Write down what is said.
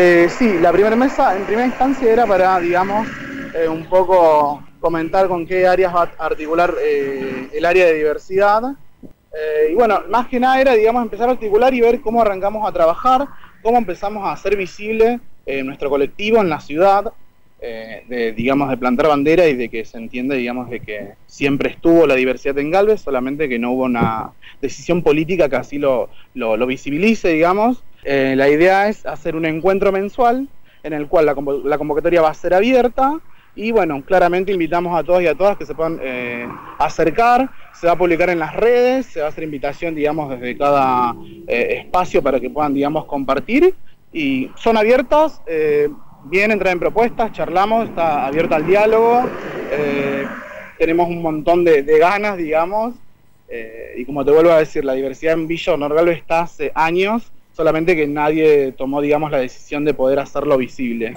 Eh, sí, la primera mesa en primera instancia era para, digamos, eh, un poco comentar con qué áreas va a articular eh, el área de diversidad. y bueno, más que nada era, digamos, empezar a articular y ver cómo arrancamos a trabajar, cómo empezamos a hacer visible nuestro colectivo en la ciudad, de, digamos, de plantar bandera y de que se entiende, digamos, de que siempre estuvo la diversidad en Galvez, solamente que no hubo una decisión política que así lo visibilice, digamos, eh, la idea es hacer un encuentro mensual en el cual la, convocatoria va a ser abierta y bueno, claramente invitamos a todos y a todas que se puedan eh, acercar, se va a publicar en las redes, se va a hacer invitación, digamos, desde cada eh, espacio para que puedan, digamos, compartir. Y son abiertas, vienen, traen propuestas, charlamos, está abierta al diálogo, tenemos un montón de, ganas, digamos, y como te vuelvo a decir, la diversidad en Villa Norgal está hace años, solamente que nadie tomó, digamos, la decisión de poder hacerlo visible.